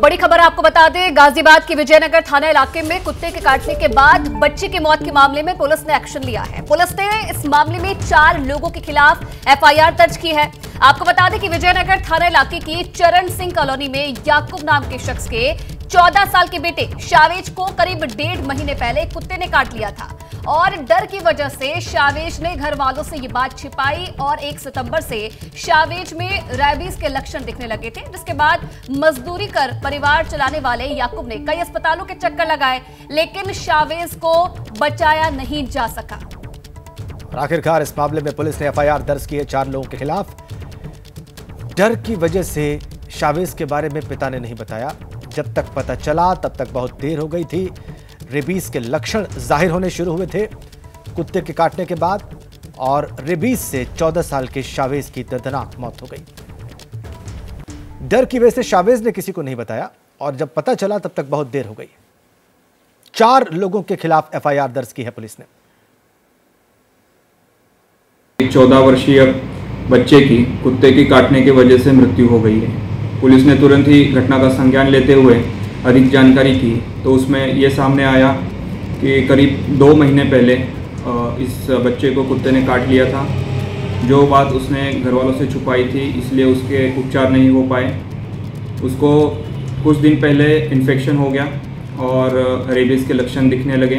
बड़ी खबर आपको बता दें गाजियाबाद के विजयनगर थाना इलाके में कुत्ते के काटने के बाद बच्चे की मौत के मामले में पुलिस ने एक्शन लिया है। पुलिस ने इस मामले में चार लोगों के खिलाफ एफआईआर दर्ज की है। आपको बता दें कि विजयनगर थाना इलाके की चरण सिंह कॉलोनी में याकूब नाम के शख्स के 14 साल के बेटे शावेज को करीब डेढ़ महीने पहले कुत्ते ने काट लिया था। और डर की वजह से शावेज ने घर वालों से ये बात छिपाई और 1 सितंबर से शावेज में रैबीज के लक्षण दिखने लगे थे, जिसके बाद मजदूरी कर परिवार चलाने वाले याकूब ने कई अस्पतालों के चक्कर लगाए, लेकिन शावेज को बचाया नहीं जा सका। आखिरकार इस मामले में पुलिस ने एफआईआर दर्ज किए चार लोगों के खिलाफ। डर की वजह से शावेज के बारे में पिता ने नहीं बताया। जब तक पता चला, तब तक बहुत देर हो गई थी। रेबीज के लक्षण ज़ाहिर होने शुरू हुए थे। कुत्ते के काटने के बाद और रेबीज से 14 साल के शावेज की दर्दनाक मौत हो गई। डर की वजह से शावेज ने किसी को नहीं बताया और जब पता चला, तब तक बहुत देर हो गई। चार लोगों के खिलाफ एफआईआर दर्ज की है पुलिस ने। चौदह वर्षीय बच्चे की कुत्ते की काटने की वजह से मृत्यु हो गई है। पुलिस ने तुरंत ही घटना का संज्ञान लेते हुए अधिक जानकारी की। तो उसमें ये सामने आया कि करीब दो महीने पहले इस बच्चे को कुत्ते ने काट लिया था। जो बात उसने घर वालों से छुपाई थी, इसलिए उसके उपचार नहीं हो पाए। उसको कुछ दिन पहले इन्फेक्शन हो गया और रेबीज़ के लक्षण दिखने लगे।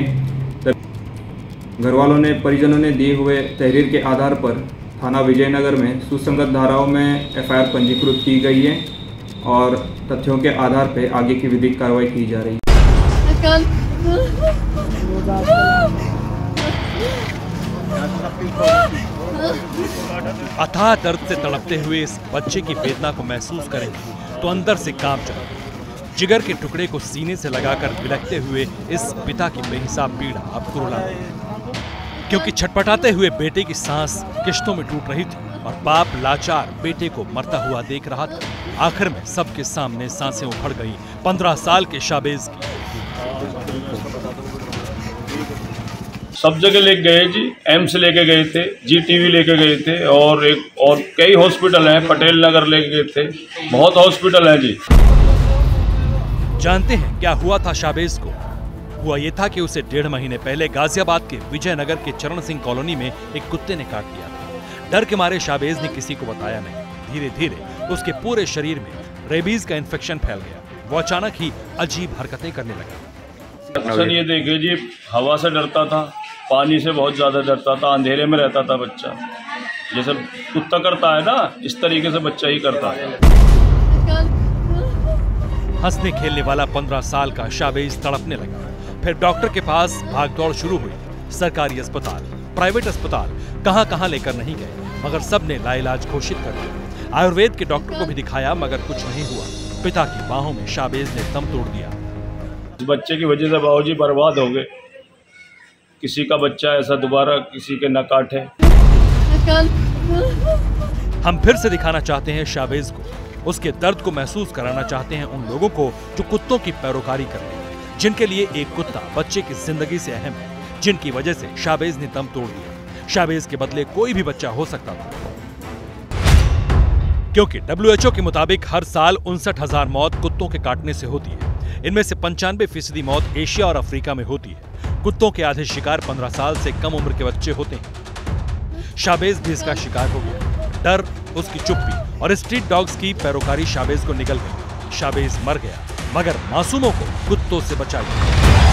घर वालों ने, परिजनों ने दिए हुए तहरीर के आधार पर थाना विजयनगर में सुसंगत धाराओं में एफआईआर पंजीकृत की गई है। और तथ्यों के आधार पर आगे की विधिक कार्रवाई की जा रही अथाह दर्द से तड़पते हुए इस बच्चे की वेदना को महसूस करें तो अंदर से काम चले जिगर के टुकड़े को सीने से लगाकर बिलखते हुए इस पिता की बेहिसाब पीड़ा अब रुला क्योंकि छटपटाते हुए बेटे की सांस किश्तों में टूट रही थी और बाप लाचार बेटे को मरता हुआ देख रहा था। आखिर में सबके सामने साँसें उखड़ गई। पंद्रह साल के शाबेज की। सब जगह लेके गए जी। एम्स लेके गए थे जी टीवी लेके गए थे और एक और कई हॉस्पिटल हैं पटेल नगर लेके गए थे। बहुत हॉस्पिटल हैं जी। जानते हैं क्या हुआ था शाबेज को? हुआ ये था कि उसे डेढ़ महीने पहले गाजियाबाद के विजयनगर के चरण सिंह कॉलोनी में एक कुत्ते ने काट लिया था। डर के मारे शाबेज ने किसी को बताया नहीं। धीरे धीरे उसके पूरे शरीर में रेबीज का इन्फेक्शन फैल गया। वो अचानक ही अजीब हरकतें करने लगा। अक्सर ये देखे जी हवा से डरता था पानी से बहुत ज़्यादा डरता था अंधेरे में रहता था बच्चा। जैसे कुत्ता करता है ना इस तरीके से बच्चा ही करता है। हंसने खेलने वाला पंद्रह साल का शाबेज तड़पने लगा। फिर डॉक्टर के पास भागदौड़ शुरू हुई। सरकारी अस्पताल प्राइवेट अस्पताल कहाँ कहाँ लेकर नहीं गए मगर सबने लाइलाज घोषित कर दिया। आयुर्वेद के डॉक्टर को भी दिखाया मगर कुछ नहीं हुआ। पिता की बाहों में शाबेज ने दम तोड़ दिया। इस बच्चे की वजह से बाबूजी बर्बाद हो गए। किसी का बच्चा ऐसा दोबारा किसी के न काटे। हम फिर से दिखाना चाहते हैं शाबेज को। उसके दर्द को महसूस कराना चाहते हैं उन लोगों को जो कुत्तों की पैरोकारी कर रहे हैं जिनके लिए एक कुत्ता बच्चे की ज़िंदगी से अहम है जिनकी वजह से शाबेज ने दम तोड़ दिया। शाबेज के बदले कोई भी बच्चा हो सकता था। क्योंकि डब्ल्यूएचओ के मुताबिक हर साल उनसठ हज़ार मौत कुत्तों के काटने से होती है। इनमें से पंचानवे फ़ीसदी मौत एशिया और अफ्रीका में होती है। कुत्तों के आधे शिकार पंद्रह साल से कम उम्र के बच्चे होते हैं। शाबेज भी इसका शिकार हो गया। डर, उसकी चुप्पी और स्ट्रीट डॉग्स की पैरोकारी शाबेज को निकल गई। शाबेज मर गया, मगर मासूमों को कुत्तों से बचा लिया